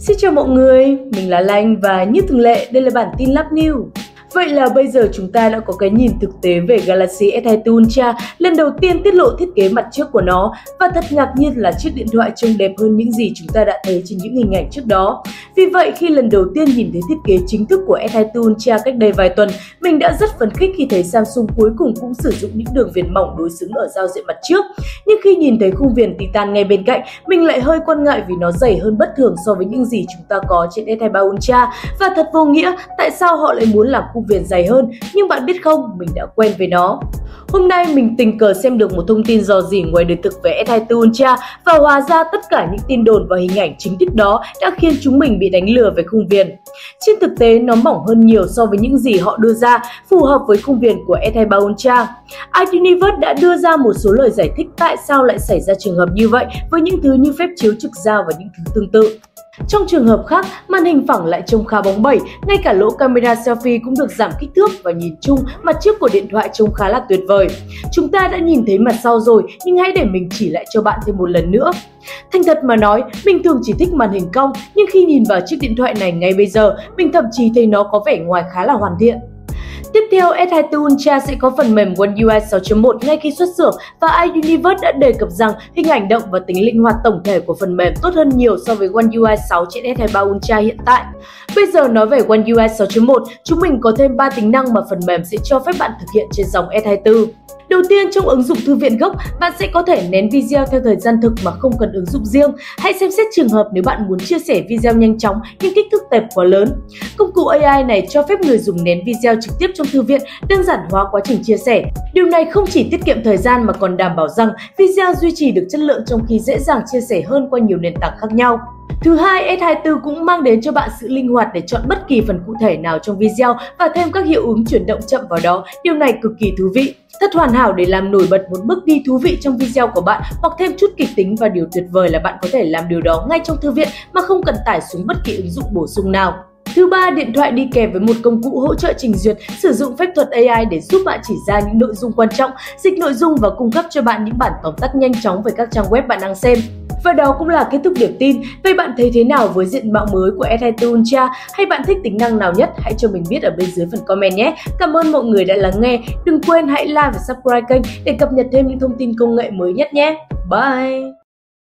Xin chào mọi người, mình là Lanh và như thường lệ đây là bản tin Lab News. Vậy là bây giờ chúng ta đã có cái nhìn thực tế về Galaxy S22 Ultra lần đầu tiên tiết lộ thiết kế mặt trước của nó và thật ngạc nhiên là chiếc điện thoại trông đẹp hơn những gì chúng ta đã thấy trên những hình ảnh trước đó. Vì vậy khi lần đầu tiên nhìn thấy thiết kế chính thức của S22 Ultra cách đây vài tuần, mình đã rất phấn khích khi thấy Samsung cuối cùng cũng sử dụng những đường viền mỏng đối xứng ở giao diện mặt trước. Nhưng khi nhìn thấy khung viền titan ngay bên cạnh, mình lại hơi quan ngại vì nó dày hơn bất thường so với những gì chúng ta có trên S23 Ultra và thật vô nghĩa tại sao họ lại muốn làm khung khung viền dày hơn, nhưng bạn biết không, mình đã quen với nó. Hôm nay mình tình cờ xem được một thông tin dò dỉ ngoài đời thực về S24 Ultra và hòa ra tất cả những tin đồn và hình ảnh chính thức đó đã khiến chúng mình bị đánh lừa về khung viền. Trên thực tế, nó mỏng hơn nhiều so với những gì họ đưa ra, phù hợp với khung viền của S23 Ultra. iUniverse đã đưa ra một số lời giải thích tại sao lại xảy ra trường hợp như vậy với những thứ như phép chiếu trực giao và những thứ tương tự. Trong trường hợp khác, màn hình phẳng lại trông khá bóng bẩy, ngay cả lỗ camera selfie cũng được giảm kích thước và nhìn chung mặt trước của điện thoại trông khá là tuyệt vời. Chúng ta đã nhìn thấy mặt sau rồi, nhưng hãy để mình chỉ lại cho bạn thêm một lần nữa. Thành thật mà nói, mình thường chỉ thích màn hình cong, nhưng khi nhìn vào chiếc điện thoại này ngay bây giờ, mình thậm chí thấy nó có vẻ ngoài khá là hoàn thiện. Tiếp theo, S22 Ultra sẽ có phần mềm One UI 6.1 ngay khi xuất xưởng và iUniverse đã đề cập rằng hình ảnh động và tính linh hoạt tổng thể của phần mềm tốt hơn nhiều so với One UI 6 trên S23 Ultra hiện tại. Bây giờ nói về One UI 6.1, chúng mình có thêm 3 tính năng mà phần mềm sẽ cho phép bạn thực hiện trên dòng S24. Đầu tiên trong ứng dụng thư viện gốc, bạn sẽ có thể nén video theo thời gian thực mà không cần ứng dụng riêng. Hãy xem xét trường hợp nếu bạn muốn chia sẻ video nhanh chóng nhưng kích thước tệp quá lớn. Công cụ AI này cho phép người dùng nén video trực tiếp trong thư viện, đơn giản hóa quá trình chia sẻ. Điều này không chỉ tiết kiệm thời gian mà còn đảm bảo rằng video duy trì được chất lượng trong khi dễ dàng chia sẻ hơn qua nhiều nền tảng khác nhau. Thứ hai, S24 cũng mang đến cho bạn sự linh hoạt để chọn bất kỳ phần cụ thể nào trong video và thêm các hiệu ứng chuyển động chậm vào đó. Điều này cực kỳ thú vị. Thật hoàn hảo để làm nổi bật một bước đi thú vị trong video của bạn hoặc thêm chút kịch tính và điều tuyệt vời là bạn có thể làm điều đó ngay trong thư viện mà không cần tải xuống bất kỳ ứng dụng bổ sung nào. Thứ ba, điện thoại đi kèm với một công cụ hỗ trợ trình duyệt sử dụng phép thuật AI để giúp bạn chỉ ra những nội dung quan trọng, dịch nội dung và cung cấp cho bạn những bản tóm tắt nhanh chóng về các trang web bạn đang xem. Và đó cũng là kết thúc điểm tin. Vậy bạn thấy thế nào với diện mạo mới của S22 Ultra hay bạn thích tính năng nào nhất? Hãy cho mình biết ở bên dưới phần comment nhé. Cảm ơn mọi người đã lắng nghe. Đừng quên hãy like và subscribe kênh để cập nhật thêm những thông tin công nghệ mới nhất nhé. Bye!